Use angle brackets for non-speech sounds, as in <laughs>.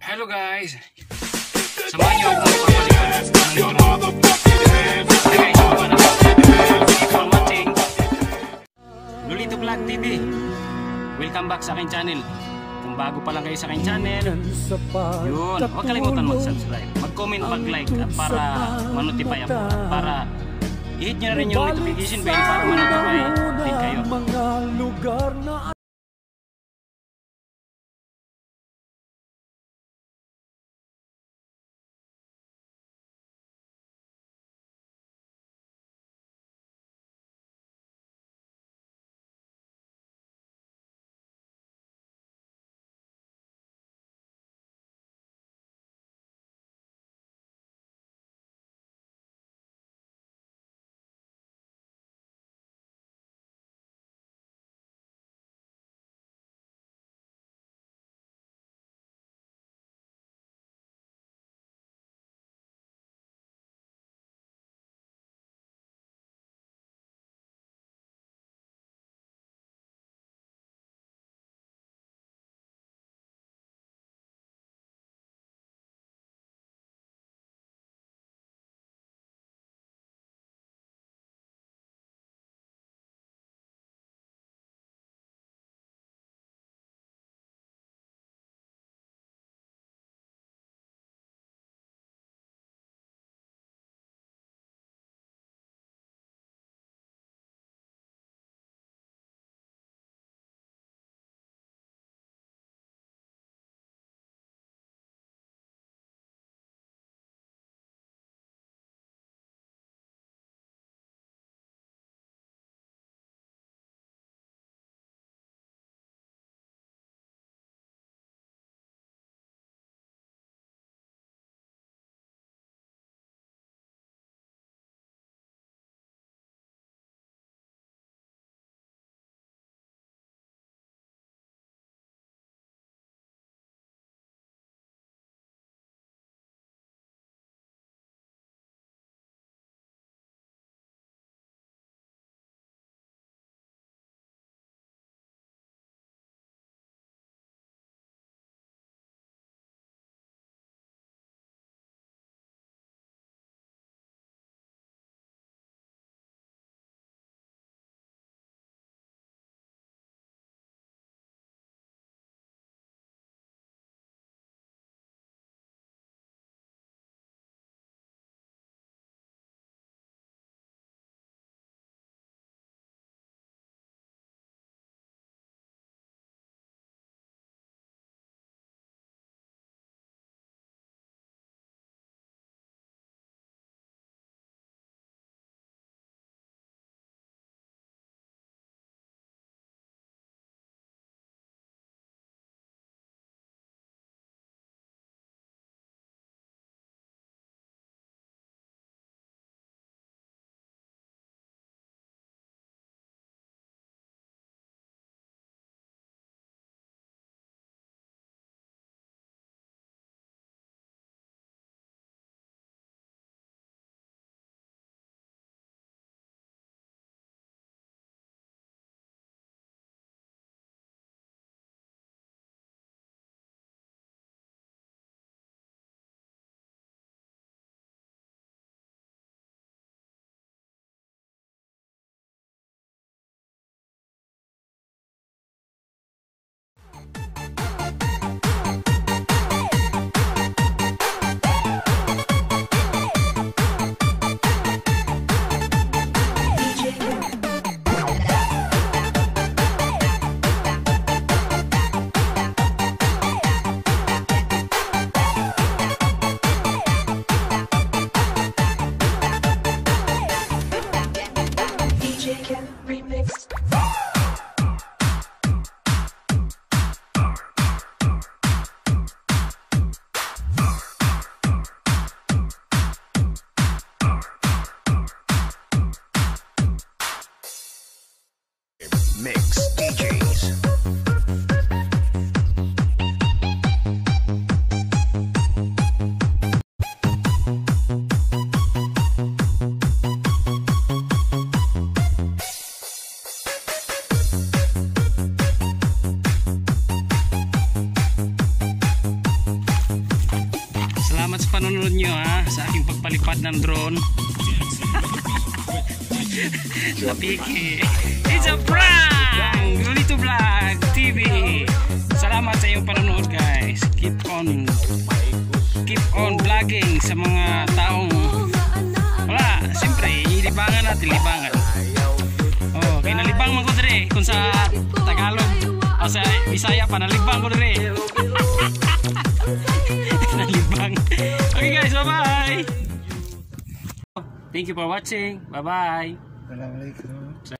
Hello guys! Samahan niyo ako magpapaliwanag ng drone. Hey guys, baba na po. Thank you for watching. Lolito Vlog TV. Welcome back sa aking channel. Kung bago pa lang kayo sa aking channel, yun, huwag kalimutan mag-subscribe. Mag-comment, mag-like at para manotify ako. At para i-hit nyo na rin yung notification bell para manotify din kayo. salamat sa panunod nyo ha ah. sa aking pagpalipad ng drone. <laughs> <laughs> sa Piki. It's a prank! Lolito Vlog TV. Salamat sa iyong panonood guys. Keep on keep on vlogging sa mga taong wala, siyempre, ilibangan natin, libangan. Oh, kinalibang man ko dire kung sa Tagalog o sa Bisaya pa nalibang ko dire. <laughs> Thank you for watching. Bye-bye. Assalamualaikum.